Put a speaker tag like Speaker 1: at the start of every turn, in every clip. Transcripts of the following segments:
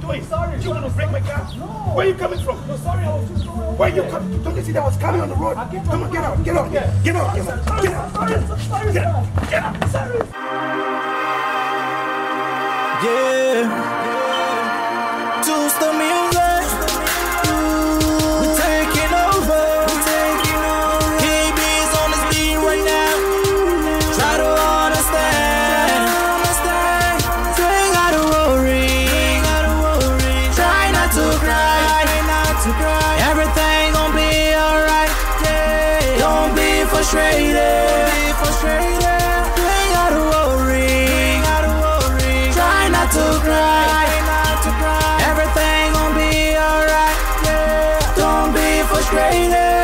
Speaker 1: doing? Sorry, you want to break my car? No. Where are you coming from?
Speaker 2: No, sorry, I was just going
Speaker 1: Where are you coming? Don't you see that I was coming on the road? Come on, get out, get out, get out, get out, get out, get out,
Speaker 2: sorry, sorry,
Speaker 1: sorry, sorry,
Speaker 2: sorry.
Speaker 3: Yeah. Don't be frustrated. Be frustrated. Ain't gotta worry. Ain't gotta worry. Try not to cry. Not to cry. Everything gon' be alright. Yeah. Don't be frustrated.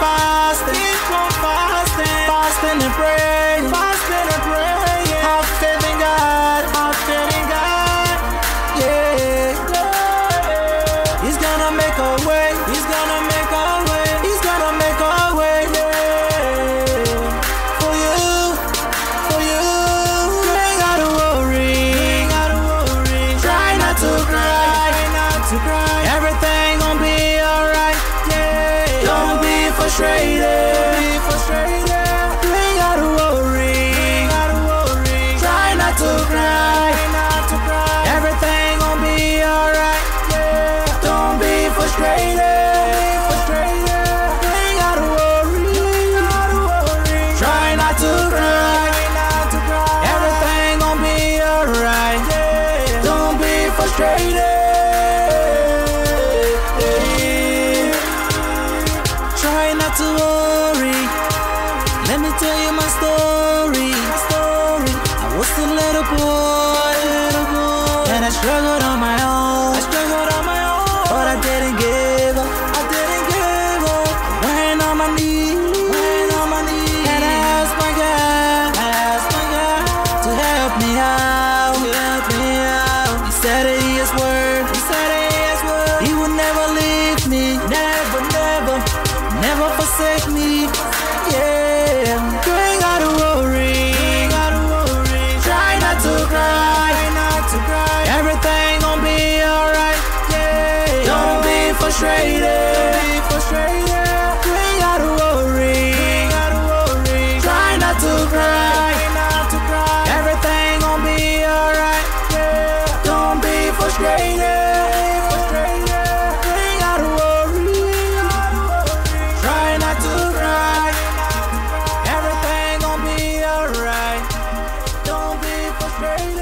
Speaker 3: Fasting, keep on fasting, fasting and praying, fasting and praying. Frustrated. Don't be frustrated. You ain't gotta worry. Ain't gotta worry. Try not to cry. Try not to cry. Everything gon' be alright. Yeah. Don't be frustrated. Frustrated. help me out. Help me out. He said it, He it is word. He said it, He it is word. He would never leave me. Never, never, never forsake me. Yeah. Girl, gotta worry. Gotta worry. Try not to cry. Try not to cry. Everything gon' be alright. Yeah. Don't be frustrated. girl.